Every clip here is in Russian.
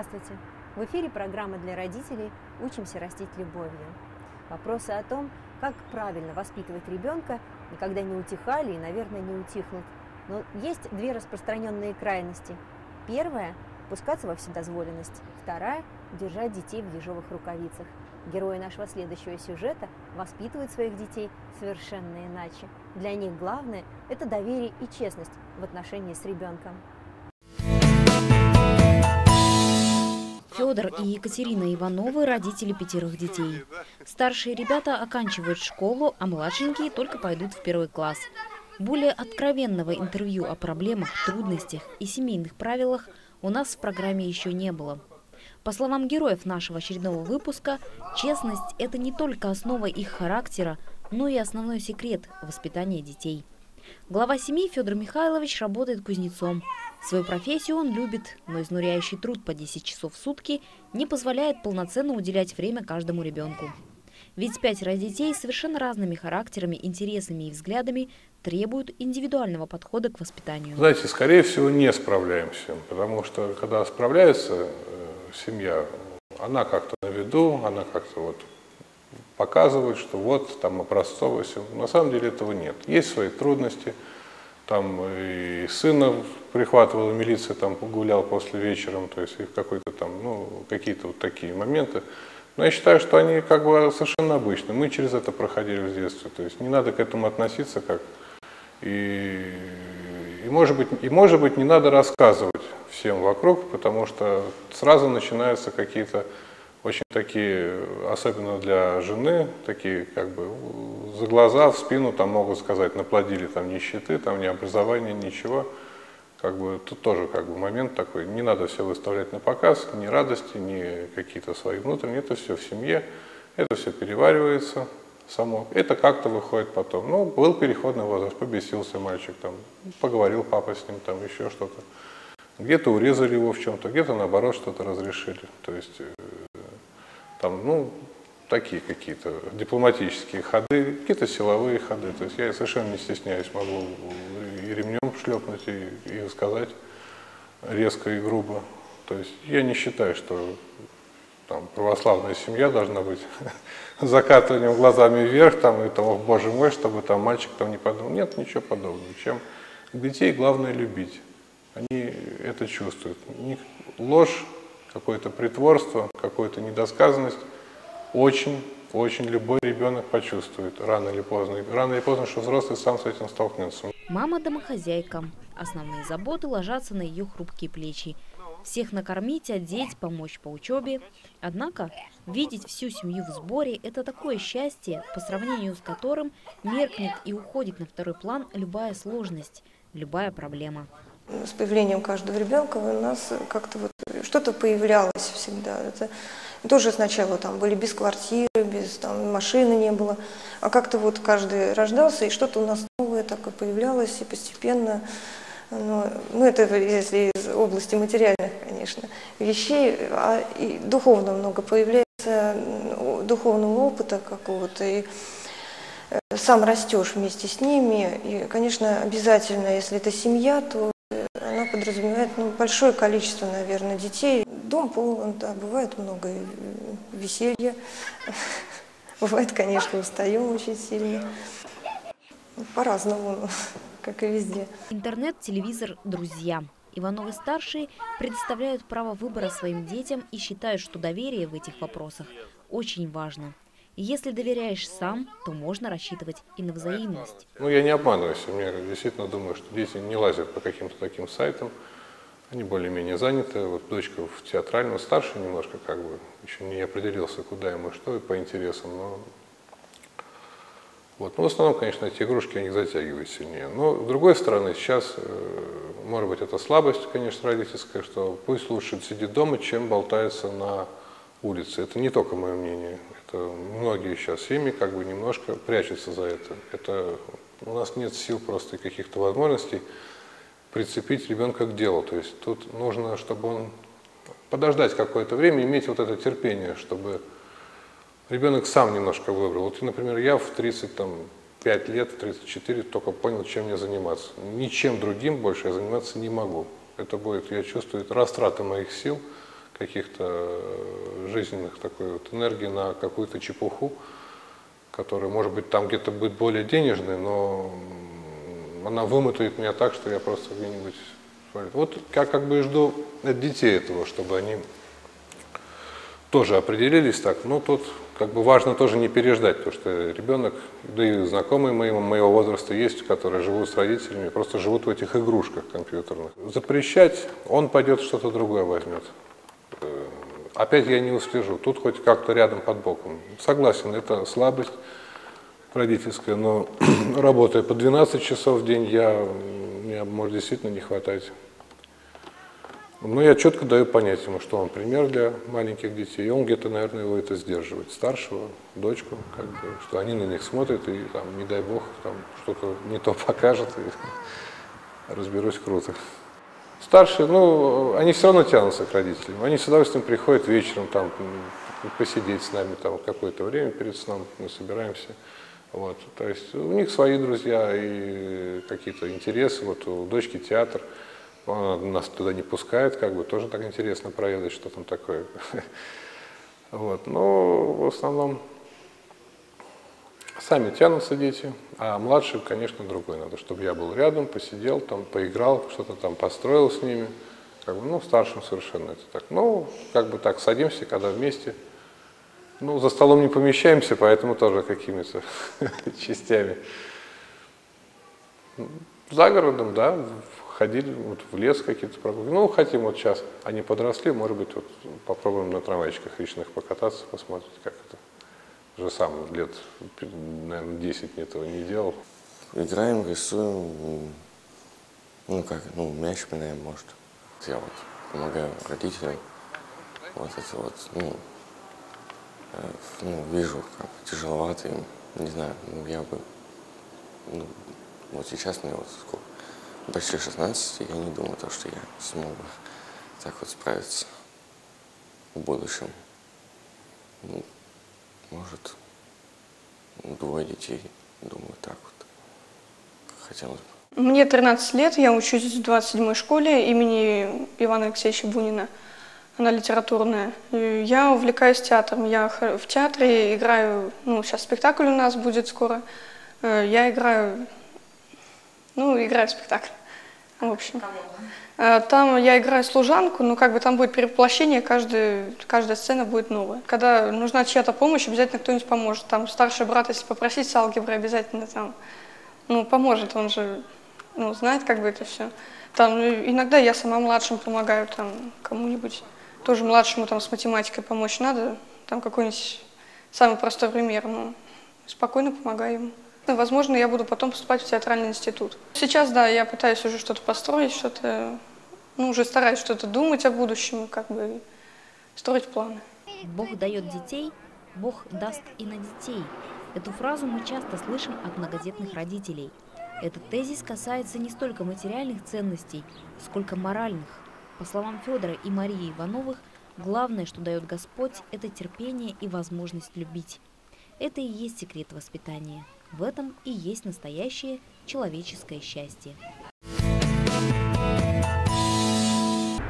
Здравствуйте! В эфире программа для родителей «Учимся растить любовью». Вопросы о том, как правильно воспитывать ребенка, никогда не утихали и, наверное, не утихнут. Но есть две распространенные крайности. Первая – пускаться во вседозволенность. Вторая – держать детей в ежовых рукавицах. Герои нашего следующего сюжета воспитывают своих детей совершенно иначе. Для них главное – это доверие и честность в отношении с ребенком. Федор и Екатерина Ивановы – родители пятерых детей. Старшие ребята оканчивают школу, а младшенькие только пойдут в первый класс. Более откровенного интервью о проблемах, трудностях и семейных правилах у нас в программе еще не было. По словам героев нашего очередного выпуска, честность – это не только основа их характера, но и основной секрет воспитания детей. Глава семьи Федор Михайлович работает кузнецом. Свою профессию он любит, но изнуряющий труд по 10 часов в сутки не позволяет полноценно уделять время каждому ребенку. Ведь пятеро детей с совершенно разными характерами, интересами и взглядами требуют индивидуального подхода к воспитанию. Знаете, скорее всего, не справляемся, потому что когда справляется э, семья, она как-то на виду, она как-то вот показывает, что вот там образцово все. На самом деле этого нет. Есть свои трудности. Там и сына прихватывала милиция, там погулял после вечером, то есть какой-то там, ну, какие-то вот такие моменты. Но я считаю, что они как бы совершенно обычны. Мы через это проходили в детстве. То есть не надо к этому относиться как... И, и, может быть, и может быть не надо рассказывать всем вокруг, потому что сразу начинаются какие-то очень такие, особенно для жены, такие как бы за глаза, в спину там могут сказать, наплодили там нищеты, там ни образования, ничего. Как бы тут тоже как бы момент такой, не надо все выставлять на показ, ни радости, ни какие-то свои внутренние, это все в семье, это все переваривается само. Это как-то выходит потом. Ну, был переходный возраст, побесился мальчик, там, поговорил папа с ним, там еще что-то. Где-то урезали его в чем-то, где-то наоборот что-то разрешили. То есть э, там, ну, такие какие-то дипломатические ходы, какие-то силовые ходы. То есть я совершенно не стесняюсь, могу и ремнем шлепнуть, и, и сказать резко и грубо. То есть я не считаю, что там, православная семья должна быть закатыванием глазами вверх, там, и там, боже мой, чтобы там мальчик там не подумал. Нет, ничего подобного. Чем детей главное любить. Они это чувствуют. У них ложь какое-то притворство, какую-то недосказанность, очень, очень любой ребенок почувствует рано или поздно. Рано или поздно, что взрослый сам с этим столкнется. Мама домохозяйка. Основные заботы ложатся на ее хрупкие плечи. Всех накормить, одеть, помочь по учебе. Однако видеть всю семью в сборе – это такое счастье, по сравнению с которым меркнет и уходит на второй план любая сложность, любая проблема с появлением каждого ребенка у нас как-то вот что-то появлялось всегда. Это тоже сначала там были без квартиры, без там, машины не было, а как-то вот каждый рождался, и что-то у нас новое такое появлялось, и постепенно, ну, ну это если из области материальных, конечно, вещей, а и духовно много появляется, духовного опыта какого-то, и э, сам растешь вместе с ними, и, конечно, обязательно, если это семья, то она подразумевает ну, большое количество, наверное, детей. Дом полон, да, бывает много веселья. Бывает, конечно, устаем очень сильно. По-разному, как и везде. Интернет, телевизор, друзья. Ивановы-старшие предоставляют право выбора своим детям и считают, что доверие в этих вопросах очень важно. И если доверяешь сам, то можно рассчитывать и на взаимность. Ну, я не обманываюсь. Я действительно думаю, что дети не лазят по каким-то таким сайтам. Они более-менее заняты. Вот дочка в театральном, старше немножко, как бы, еще не определился, куда ему что, и по интересам. Но вот. Но в основном, конечно, эти игрушки, они затягивают сильнее. Но, с другой стороны, сейчас, э, может быть, это слабость, конечно, родительская, что пусть лучше сидит дома, чем болтается на улице. Это не только мое мнение. Это многие сейчас семьи как бы немножко прячутся за это. Это у нас нет сил просто и каких-то возможностей прицепить ребенка к делу. То есть тут нужно, чтобы он подождать какое-то время, иметь вот это терпение, чтобы ребенок сам немножко выбрал. Вот, например, я в 35 лет, в 34 только понял, чем мне заниматься. Ничем другим больше я заниматься не могу. Это будет, я чувствую, растрата моих сил – каких-то жизненных такой вот энергии на какую-то чепуху, которая, может быть, там где-то будет более денежной, но она вымотает меня так, что я просто где-нибудь... Вот я как бы жду от детей этого, чтобы они тоже определились так. Ну, тут как бы важно тоже не переждать, потому что ребенок, да и знакомые моего, моего возраста есть, которые живут с родителями, просто живут в этих игрушках компьютерных. Запрещать, он пойдет что-то другое возьмет. Опять я не услежу, тут хоть как-то рядом под боком. Согласен, это слабость родительская, но работая по 12 часов в день, я, мне может действительно не хватать но я четко даю понять ему, что он пример для маленьких детей, и он где-то, наверное, его это сдерживает. Старшего, дочку, как бы, что они на них смотрят, и там, не дай бог, там что-то не то покажет, и разберусь круто. Старшие, ну, они все равно тянутся к родителям. Они с удовольствием приходят вечером там посидеть с нами там какое-то время перед сном, мы собираемся. Вот, то есть у них свои друзья и какие-то интересы. Вот у дочки театр – он нас туда не пускает, как бы тоже так интересно проведать, что там такое. Вот. Но в основном сами тянутся дети, а младшим, конечно, другой надо, чтобы я был рядом, посидел, там, поиграл, что-то там построил с ними. Как бы, ну, старшим совершенно это так. Ну, как бы так, садимся, когда вместе. Ну, за столом не помещаемся, поэтому тоже какими-то частями. За городом, да, ходили вот в лес какие-то прогулки. Ну, хотим вот сейчас, они подросли, может быть, вот попробуем на трамвайчиках личных покататься, посмотреть, как это. Уже сам лет, наверное, 10 этого не делал. Играем, рисуем, ну как, ну мяч пинаем, может. Я вот помогаю родителям, вот это вот, ну, э, ну вижу, как тяжеловато им, не знаю, ну я бы, ну, вот сейчас мне вот сколько, почти 16, я не думаю, то, что я смогу так вот справиться в будущем. Ну, может, двое детей, думаю, так вот хотелось бы. Мне 13 лет, я учусь в 27-й школе имени Ивана Алексеевича Бунина. Она литературная. Я увлекаюсь театром. Я в театре играю, ну, сейчас спектакль у нас будет скоро. Э, я играю, ну, играю в спектакль. В общем. Э, там я играю служанку, но как бы там будет перевоплощение, каждый, каждая сцена будет новая. Когда нужна чья-то помощь, обязательно кто-нибудь поможет. Там старший брат, если попросить с алгебры, обязательно там, ну, поможет, он же, ну, знает как бы это все. Там ну, иногда я сама младшим помогаю, там, кому-нибудь, тоже младшему там с математикой помочь надо, там какой-нибудь самый простой пример, ну, спокойно помогаю ему. Возможно, я буду потом поступать в театральный институт. Сейчас, да, я пытаюсь уже что-то построить, что-то, ну, уже стараюсь что-то думать о будущем, как бы строить планы. Бог дает детей, Бог даст и на детей. Эту фразу мы часто слышим от многодетных родителей. Этот тезис касается не столько материальных ценностей, сколько моральных. По словам Федора и Марии Ивановых, главное, что дает Господь, это терпение и возможность любить. Это и есть секрет воспитания. В этом и есть настоящее человеческое счастье.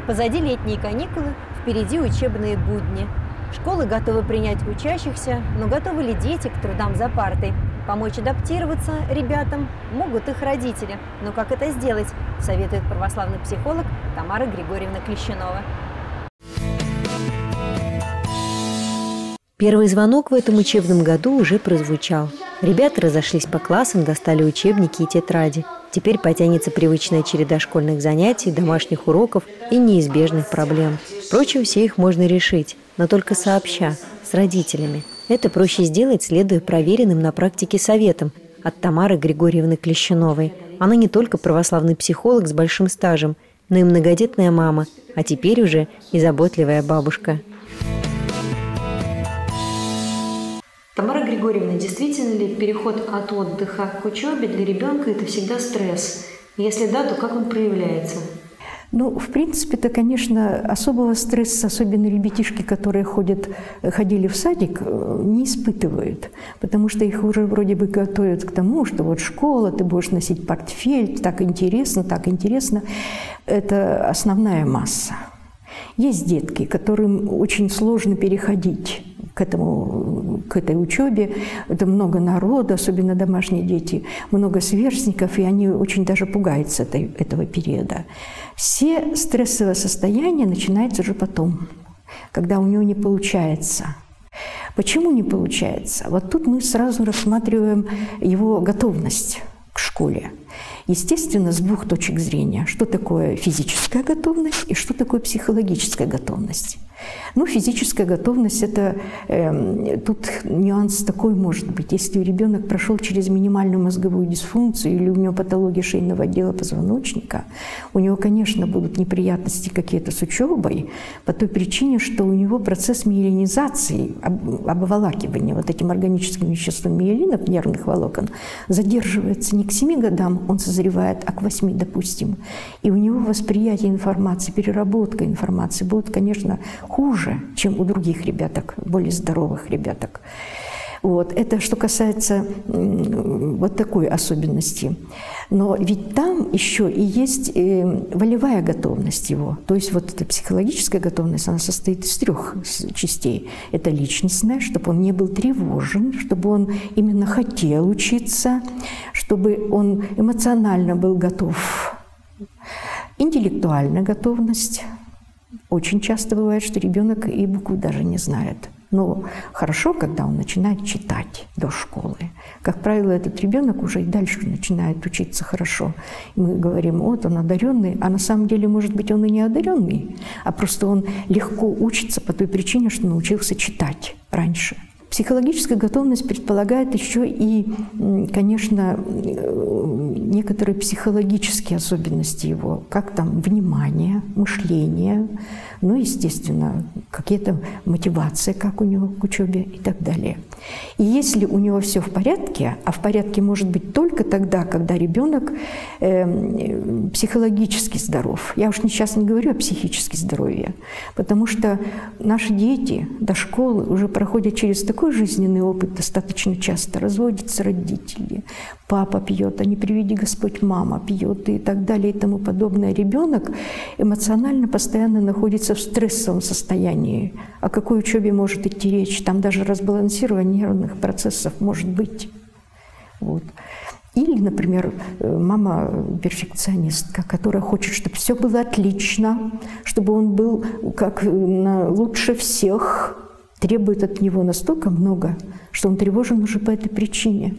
Позади летние каникулы, впереди учебные будни. Школы готовы принять учащихся, но готовы ли дети к трудам за партой? Помочь адаптироваться ребятам могут их родители. Но как это сделать, советует православный психолог Тамара Григорьевна Клещанова. Первый звонок в этом учебном году уже прозвучал. Ребята разошлись по классам, достали учебники и тетради. Теперь потянется привычная череда школьных занятий, домашних уроков и неизбежных проблем. Впрочем, все их можно решить, но только сообща, с родителями. Это проще сделать, следуя проверенным на практике советам от Тамары Григорьевны Клещуновой. Она не только православный психолог с большим стажем, но и многодетная мама, а теперь уже и заботливая бабушка. Тамара Григорьевна, действительно ли переход от отдыха к учебе для ребенка это всегда стресс? Если да, то как он проявляется? Ну, в принципе-то, конечно, особого стресса, особенно ребятишки, которые ходят, ходили в садик, э, не испытывают, потому что их уже вроде бы готовят к тому, что вот школа, ты будешь носить портфель, так интересно, так интересно. Это основная масса. Есть детки, которым очень сложно переходить к, этому, к этой учебе. Это много народа, особенно домашние дети, много сверстников, и они очень даже пугаются этой, этого периода. Все стрессовые состояния начинаются уже потом, когда у него не получается. Почему не получается? Вот тут мы сразу рассматриваем его готовность к школе. Естественно, с двух точек зрения. Что такое физическая готовность и что такое психологическая готовность. Ну, физическая готовность – это э, тут нюанс такой может быть. Если ребенок прошел через минимальную мозговую дисфункцию или у него патология шейного отдела позвоночника, у него, конечно, будут неприятности какие-то с учебой по той причине, что у него процесс миелинизации, об, обволакивания вот этим органическим веществом миелинов, нервных волокон, задерживается не к 7 годам, он созревает, а к 8, допустим. И у него восприятие информации, переработка информации будут, конечно, хуже, чем у других ребяток, более здоровых ребяток. Вот. Это что касается вот такой особенности. Но ведь там еще и есть э, волевая готовность его. То есть вот эта психологическая готовность, она состоит из трех частей. Это личностная, чтобы он не был тревожен, чтобы он именно хотел учиться, чтобы он эмоционально был готов. Интеллектуальная готовность, очень часто бывает, что ребенок и буквы даже не знает. Но хорошо, когда он начинает читать до школы. Как правило, этот ребенок уже и дальше начинает учиться хорошо. Мы говорим, вот он одаренный, а на самом деле, может быть, он и не одаренный, а просто он легко учится по той причине, что научился читать раньше. Психологическая готовность предполагает еще и, конечно, некоторые психологические особенности его, как там внимание, мышление, ну, естественно, какие-то мотивация, как у него к учебе и так далее. И если у него все в порядке, а в порядке может быть только тогда, когда ребенок э, психологически здоров. Я уж сейчас не говорю о психически здоровье, потому что наши дети до школы уже проходят через такой жизненный опыт достаточно часто. Разводятся родители, папа пьет, а не приведи Господь, мама пьет и так далее и тому подобное. Ребенок эмоционально постоянно находится в стрессовом состоянии. О какой учебе может идти речь? Там даже разбалансирование нервных процессов может быть. Вот. Или, например, мама перфекционистка, которая хочет, чтобы все было отлично, чтобы он был как лучше всех, требует от него настолько много, что он тревожен уже по этой причине.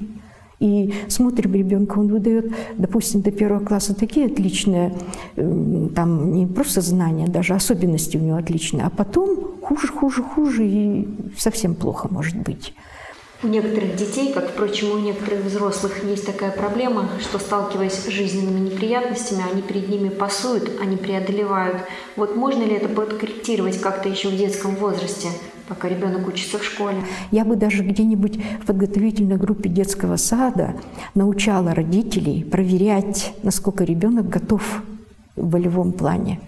И смотрим ребенка, он выдает, допустим, до первого класса такие отличные, эм, там не просто знания, даже особенности у него отличные, а потом хуже, хуже, хуже и совсем плохо может быть. У некоторых детей, как, впрочем, у некоторых взрослых, есть такая проблема, что, сталкиваясь с жизненными неприятностями, они перед ними пасуют, они преодолевают. Вот можно ли это подкорректировать как-то еще в детском возрасте? Пока ребенок учится в школе. Я бы даже где-нибудь в подготовительной группе детского сада научала родителей проверять, насколько ребенок готов в волевом плане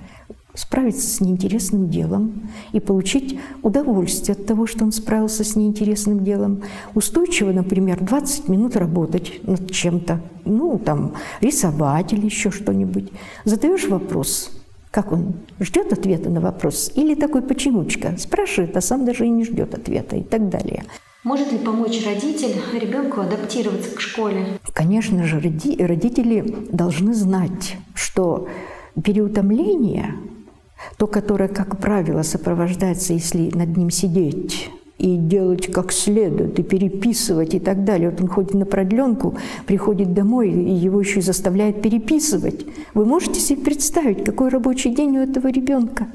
справиться с неинтересным делом и получить удовольствие от того, что он справился с неинтересным делом. Устойчиво, например, 20 минут работать над чем-то, ну, там, рисовать или еще что-нибудь. Задаешь вопрос, как он ждет ответа на вопрос? Или такой почемучка, спрашивает, а сам даже и не ждет ответа и так далее. Может ли помочь родитель ребенку адаптироваться к школе? Конечно же, родители должны знать, что переутомление, то, которое, как правило, сопровождается, если над ним сидеть и делать как следует, и переписывать и так далее. Вот он ходит на продленку, приходит домой, и его еще и заставляют переписывать. Вы можете себе представить, какой рабочий день у этого ребенка?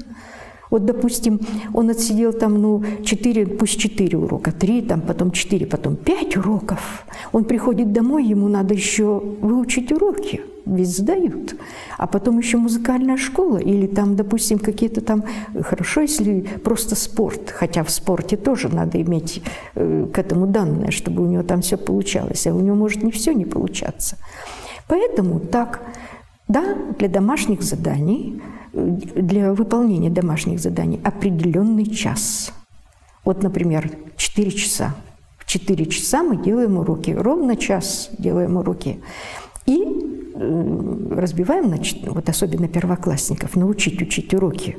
Вот, допустим, он отсидел там, ну, 4, пусть 4 урока, 3, там, потом 4, потом 5 уроков. Он приходит домой, ему надо еще выучить уроки, ведь сдают. А потом еще музыкальная школа, или там, допустим, какие-то там, хорошо, если просто спорт, хотя в спорте тоже надо иметь э, к этому данные, чтобы у него там все получалось, а у него может не все не получаться. Поэтому так, да, для домашних заданий – для выполнения домашних заданий определенный час. Вот, например, 4 часа. В 4 часа мы делаем уроки, ровно час делаем уроки. И э, разбиваем, значит, вот особенно первоклассников, научить учить уроки.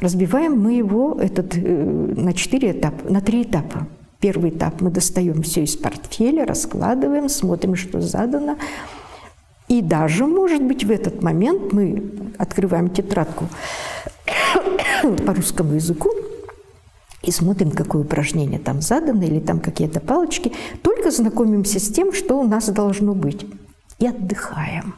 Разбиваем мы его этот, э, на четыре этапа, на три этапа. Первый этап мы достаем все из портфеля, раскладываем, смотрим, что задано. И даже, может быть, в этот момент мы открываем тетрадку по русскому языку и смотрим, какое упражнение там задано или там какие-то палочки. Только знакомимся с тем, что у нас должно быть. И отдыхаем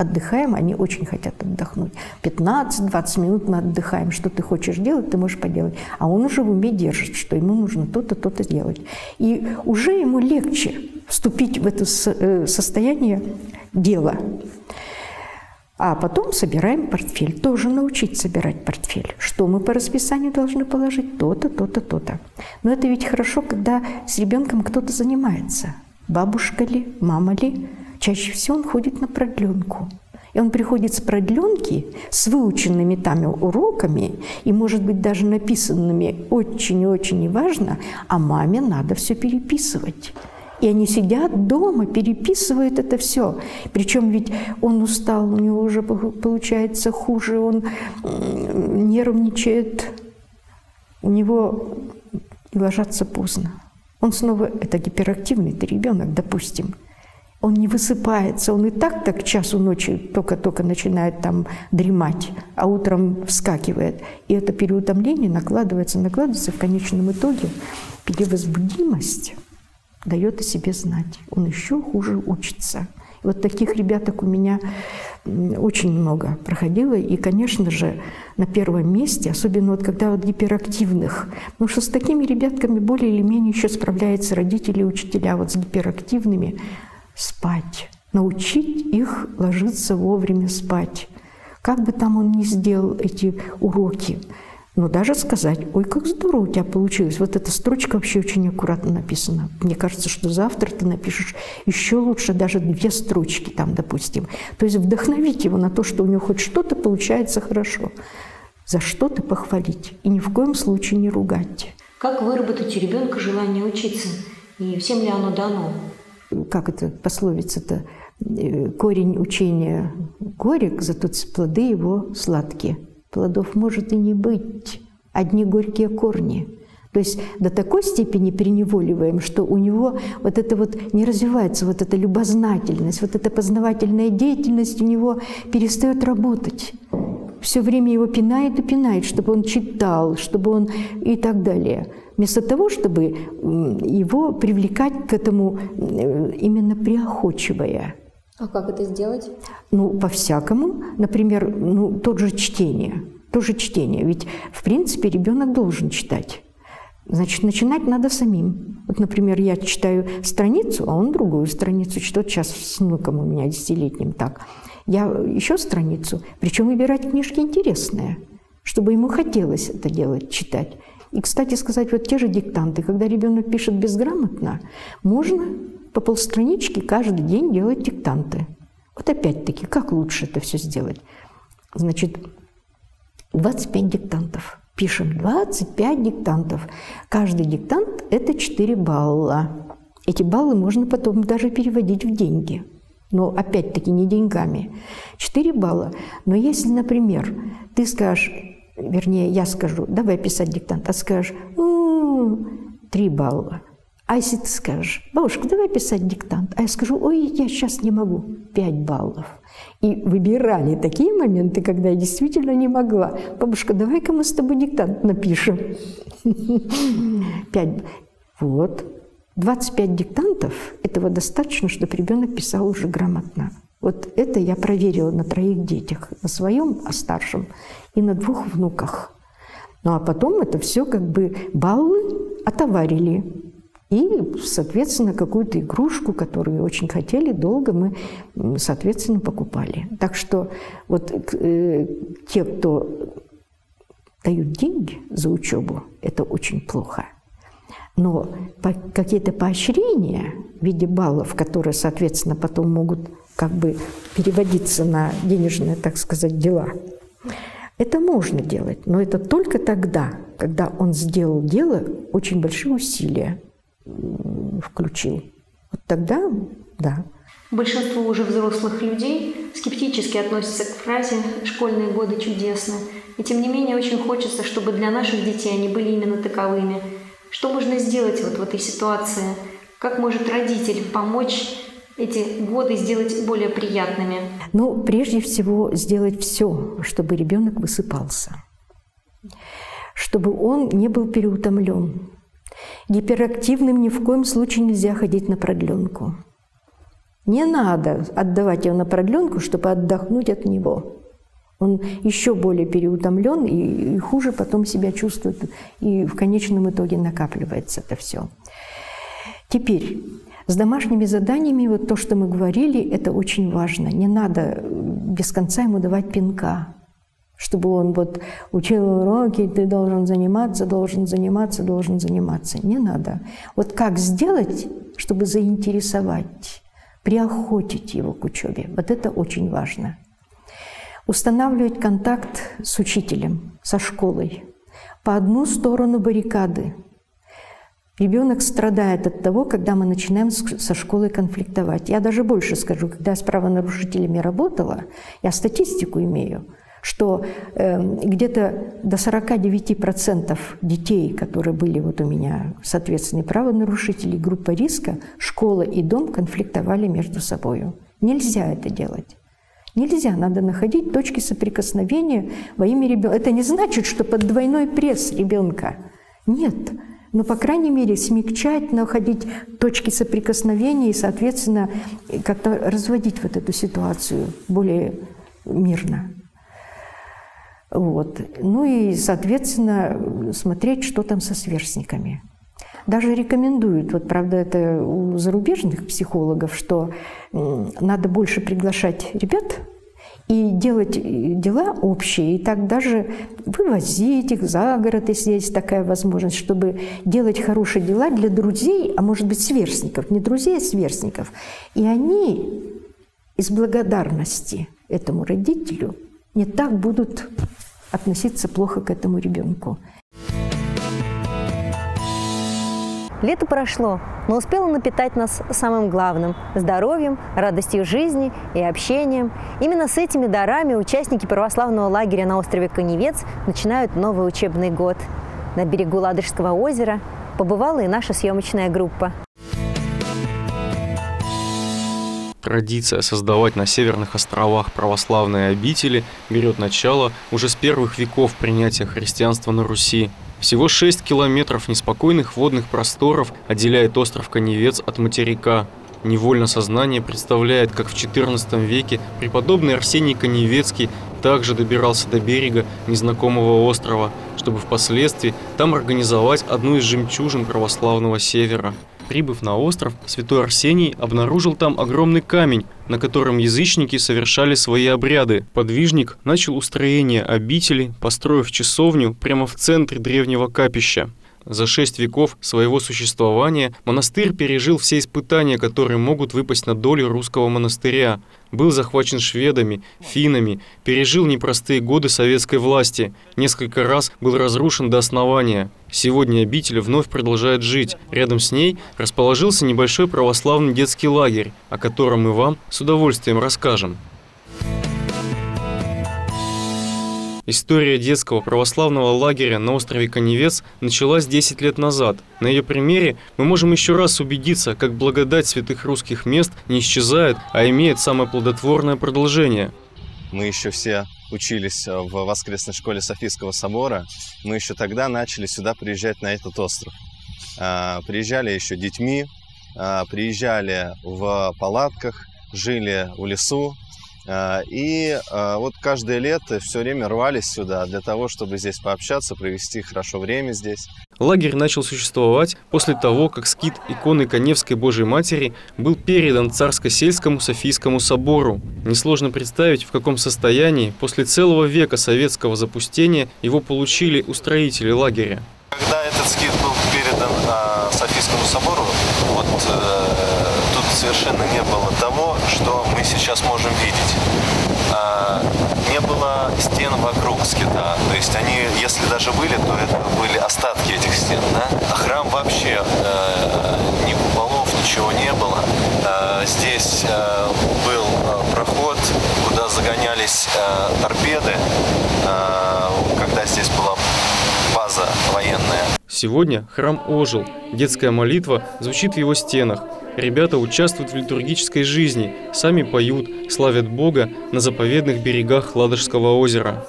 отдыхаем, они очень хотят отдохнуть. 15-20 минут мы отдыхаем. Что ты хочешь делать, ты можешь поделать. А он уже в уме держит, что ему нужно то-то, то-то сделать. И уже ему легче вступить в это э, состояние дела. А потом собираем портфель. Тоже научить собирать портфель. Что мы по расписанию должны положить? То-то, то-то, то-то. Но это ведь хорошо, когда с ребенком кто-то занимается. Бабушка ли, мама ли, Чаще всего он ходит на продленку. И он приходит с продленки, с выученными там уроками, и, может быть, даже написанными очень и очень неважно, а маме надо все переписывать. И они сидят дома, переписывают это все. Причем ведь он устал, у него уже получается хуже, он нервничает, у него и ложатся поздно. Он снова, это гиперактивный ребенок, допустим – он не высыпается, он и так так часу ночи только-только начинает там дремать, а утром вскакивает. И это переутомление накладывается, накладывается в конечном итоге перевозбудимость дает о себе знать. Он еще хуже учится. И вот таких ребяток у меня очень много проходило. И, конечно же, на первом месте, особенно вот когда вот гиперактивных, потому что с такими ребятками более или менее еще справляются родители и учителя. Вот с гиперактивными спать, научить их ложиться вовремя спать. Как бы там он ни сделал эти уроки, но даже сказать, ой, как здорово у тебя получилось. Вот эта строчка вообще очень аккуратно написана. Мне кажется, что завтра ты напишешь еще лучше даже две строчки там, допустим. То есть вдохновить его на то, что у него хоть что-то получается хорошо. За что-то похвалить. И ни в коем случае не ругать. Как выработать у ребенка желание учиться? И всем ли оно дано? Как это пословица-то, э, корень учения горек, зато плоды его сладкие. Плодов может и не быть, одни горькие корни. То есть до такой степени переневоливаем, что у него вот это вот не развивается, вот эта любознательность, вот эта познавательная деятельность у него перестает работать. Все время его пинает и пинает, чтобы он читал, чтобы он и так далее вместо того, чтобы его привлекать к этому именно приохочивая. А как это сделать? Ну, по-всякому. Например, ну, тот же чтение. То же чтение. Ведь, в принципе, ребенок должен читать. Значит, начинать надо самим. Вот, например, я читаю страницу, а он другую страницу читает. Сейчас с внуком у меня десятилетним так. Я еще страницу. Причем выбирать книжки интересные, чтобы ему хотелось это делать, читать. И, кстати сказать, вот те же диктанты, когда ребенок пишет безграмотно, можно по полстранички каждый день делать диктанты. Вот опять-таки, как лучше это все сделать? Значит, 25 диктантов. Пишем 25 диктантов. Каждый диктант – это 4 балла. Эти баллы можно потом даже переводить в деньги. Но опять-таки не деньгами. 4 балла. Но если, например, ты скажешь, вернее, я скажу, давай писать диктант, а скажешь, три балла. А если ты скажешь, бабушка, давай писать диктант, а я скажу, ой, я сейчас не могу, пять баллов. И выбирали такие моменты, когда я действительно не могла. Бабушка, давай-ка мы с тобой диктант напишем. Пять. Вот. 25 диктантов, этого достаточно, чтобы ребенок писал уже грамотно. Вот это я проверила на троих детях, на своем, а старшем, и на двух внуках. Ну а потом это все как бы баллы отоварили. И, соответственно, какую-то игрушку, которую очень хотели, долго мы, соответственно, покупали. Так что вот э, те, кто дают деньги за учебу, это очень плохо. Но какие-то поощрения в виде баллов, которые, соответственно, потом могут как бы переводиться на денежные, так сказать, дела. Это можно делать, но это только тогда, когда он сделал дело, очень большие усилия включил. Вот тогда, да. Большинство уже взрослых людей скептически относятся к фразе «школьные годы чудесны». И тем не менее очень хочется, чтобы для наших детей они были именно таковыми. Что можно сделать вот в этой ситуации? Как может родитель помочь эти годы сделать более приятными? Ну, прежде всего, сделать все, чтобы ребенок высыпался, чтобы он не был переутомлен. Гиперактивным ни в коем случае нельзя ходить на продленку. Не надо отдавать его на продленку, чтобы отдохнуть от него. Он еще более переутомлен и, и хуже потом себя чувствует, и в конечном итоге накапливается это все. Теперь, с домашними заданиями, вот то, что мы говорили, это очень важно. Не надо без конца ему давать пинка, чтобы он вот учил уроки, ты должен заниматься, должен заниматься, должен заниматься. Не надо. Вот как сделать, чтобы заинтересовать, приохотить его к учебе? Вот это очень важно. Устанавливать контакт с учителем, со школой. По одну сторону баррикады – Ребенок страдает от того, когда мы начинаем со школой конфликтовать. Я даже больше скажу, когда я с правонарушителями работала, я статистику имею, что э, где-то до 49% детей, которые были вот у меня, соответственно, правонарушители, группа риска, школа и дом конфликтовали между собой. Нельзя это делать. Нельзя, надо находить точки соприкосновения во имя ребенка. Это не значит, что под двойной пресс ребенка. Нет, но, по крайней мере, смягчать, находить точки соприкосновения и, соответственно, как-то разводить вот эту ситуацию более мирно. Вот. Ну и, соответственно, смотреть, что там со сверстниками. Даже рекомендуют, вот правда это у зарубежных психологов, что надо больше приглашать ребят и делать э, дела общие, и так даже вывозить их за город, если есть такая возможность, чтобы делать хорошие дела для друзей, а может быть сверстников, не друзей, а сверстников. И они из благодарности этому родителю не так будут относиться плохо к этому ребенку. Лето прошло, но успело напитать нас самым главным – здоровьем, радостью жизни и общением. Именно с этими дарами участники православного лагеря на острове Коневец начинают новый учебный год. На берегу Ладожского озера побывала и наша съемочная группа. Традиция создавать на северных островах православные обители берет начало уже с первых веков принятия христианства на Руси. Всего 6 километров неспокойных водных просторов отделяет остров Коневец от материка. Невольно сознание представляет, как в XIV веке преподобный Арсений Коневецкий также добирался до берега незнакомого острова, чтобы впоследствии там организовать одну из жемчужин православного севера. Прибыв на остров, святой Арсений обнаружил там огромный камень, на котором язычники совершали свои обряды. Подвижник начал устроение обители, построив часовню прямо в центре древнего капища. За шесть веков своего существования монастырь пережил все испытания, которые могут выпасть на долю русского монастыря. Был захвачен шведами, финнами, пережил непростые годы советской власти, несколько раз был разрушен до основания. Сегодня обитель вновь продолжает жить. Рядом с ней расположился небольшой православный детский лагерь, о котором мы вам с удовольствием расскажем. История детского православного лагеря на острове Коневец началась 10 лет назад. На ее примере мы можем еще раз убедиться, как благодать святых русских мест не исчезает, а имеет самое плодотворное продолжение. Мы еще все учились в воскресной школе Софийского собора. Мы еще тогда начали сюда приезжать на этот остров. А, приезжали еще детьми, а, приезжали в палатках, жили в лесу, и а, вот каждое лето все время рвались сюда для того, чтобы здесь пообщаться, провести хорошо время здесь. Лагерь начал существовать после того, как скит иконы Коневской Божьей Матери был передан Царско-сельскому Софийскому собору. Несложно представить, в каком состоянии после целого века советского запустения его получили устроители лагеря. Когда этот скит был передан а, Софийскому собору, вот э, тут совершенно не было того, что мы сейчас можем видеть. Стен вокруг скита. То есть они, если даже были, то это были остатки этих стен. Да? А храм вообще э, ни куполов, ничего не было. Здесь был проход, куда загонялись торпеды, когда здесь была база военная. Сегодня храм ожил. Детская молитва звучит в его стенах. Ребята участвуют в литургической жизни, сами поют, славят Бога на заповедных берегах Ладожского озера.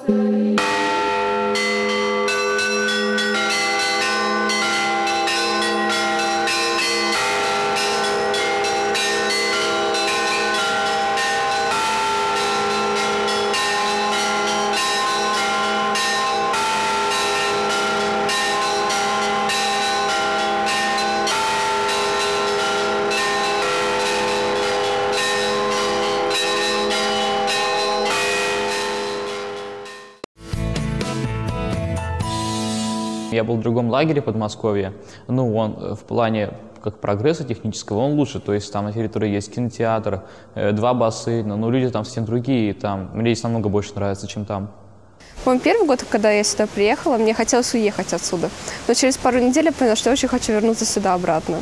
Я был в другом лагере Подмосковье. Ну, он э, в плане как прогресса технического, он лучше. То есть там на территории есть кинотеатр, э, два бассейна, но люди там совсем другие. Там мне здесь намного больше нравится, чем там. По первый год, когда я сюда приехала, мне хотелось уехать отсюда. Но через пару недель я поняла, что я очень хочу вернуться сюда обратно.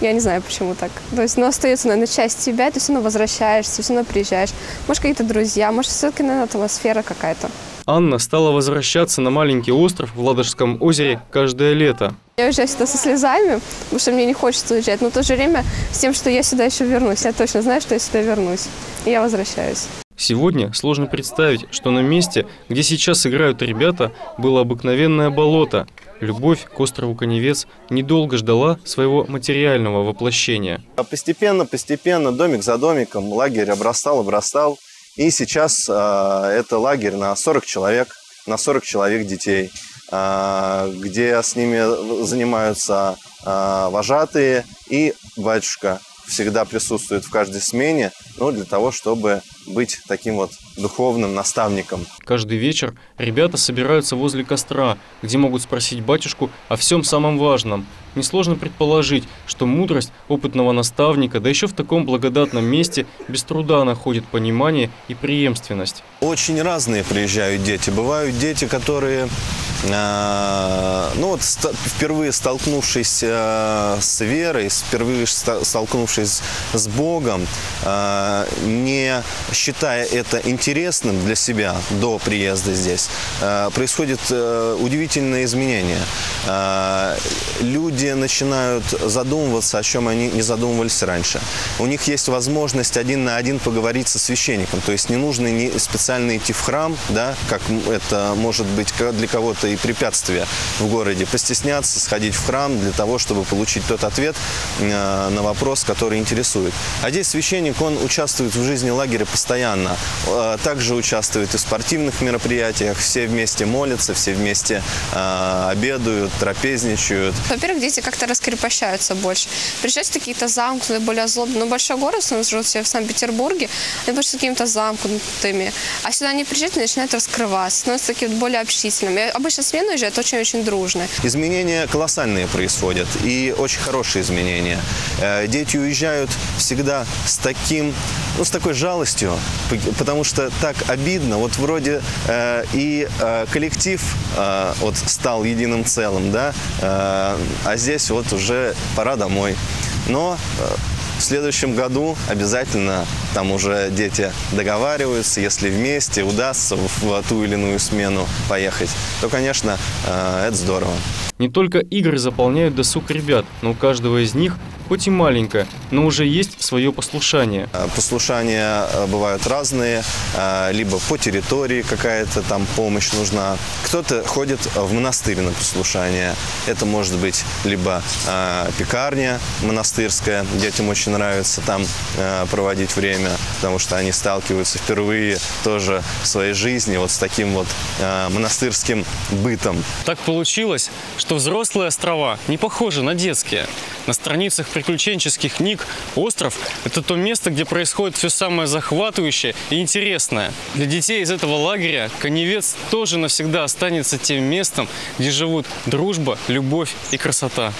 Я не знаю, почему так. То есть, ну, остается, наверное, часть тебя, ты все равно возвращаешься, все равно приезжаешь. Может, какие-то друзья, может, все-таки, наверное, атмосфера какая-то. Анна стала возвращаться на маленький остров в Ладожском озере каждое лето. Я уезжаю сюда со слезами, потому что мне не хочется уезжать, но в то же время с тем, что я сюда еще вернусь. Я точно знаю, что я сюда вернусь. И я возвращаюсь. Сегодня сложно представить, что на месте, где сейчас играют ребята, было обыкновенное болото. Любовь к острову Коневец недолго ждала своего материального воплощения. Постепенно, постепенно, домик за домиком, лагерь обрастал, обрастал. И сейчас э, это лагерь на 40 человек, на 40 человек детей, э, где с ними занимаются э, вожатые. И батюшка всегда присутствует в каждой смене, ну, для того, чтобы быть таким вот духовным наставником. Каждый вечер ребята собираются возле костра, где могут спросить батюшку о всем самом важном. Несложно предположить, что мудрость опытного наставника, да еще в таком благодатном месте, без труда находит понимание и преемственность. Очень разные приезжают дети. Бывают дети, которые, э, ну вот, впервые столкнувшись э, с верой, впервые столкнувшись с Богом, э, не считая это интересным для себя до приезда здесь, э, происходит э, удивительное изменение. Э, люди начинают задумываться, о чем они не задумывались раньше. У них есть возможность один на один поговорить со священником, то есть не нужно не специально идти в храм, да, как это может быть для кого-то и препятствие в городе, постесняться, сходить в храм для того, чтобы получить тот ответ на вопрос, который интересует. А здесь священник, он участвует в жизни лагеря постоянно. Э, также участвует и в спортивных мероприятиях. Все вместе молятся, все вместе э, обедают, трапезничают. Во-первых, дети как-то раскрепощаются больше. Приезжают какие-то замкнутые, более злобные. Ну, большой город, у нас живут все в Санкт-Петербурге, они больше какими-то замкнутыми. А сюда они приезжают и начинают раскрываться, становятся такими более общительными. Обычно смена уезжает очень-очень дружно. Изменения колоссальные происходят и очень хорошие изменения. Э, дети уезжают всегда с таким, ну, с такой жалостью, потому что так обидно. Вот вроде э, и э, коллектив э, вот стал единым целым, да, э, а здесь вот уже пора домой. Но э, в следующем году обязательно там уже дети договариваются, если вместе удастся в ту или иную смену поехать, то, конечно, э, это здорово. Не только игры заполняют досуг ребят, но у каждого из них хоть и маленькая, но уже есть свое послушание. Э, послушания э, бывают разные, э, либо по территории какая-то там помощь нужна. Кто-то ходит в монастырь на послушание. Это может быть либо пекарня монастырская, детям очень нравится там проводить время, потому что они сталкиваются впервые тоже в своей жизни вот с таким вот монастырским бытом. Так получилось, что взрослые острова не похожи на детские. На страницах приключенческих книг остров – это то место, где происходит все самое захватывающее и интересное. Для детей из этого лагеря Коневец тоже навсегда останется тем местом, где живут дружба, любовь и красота.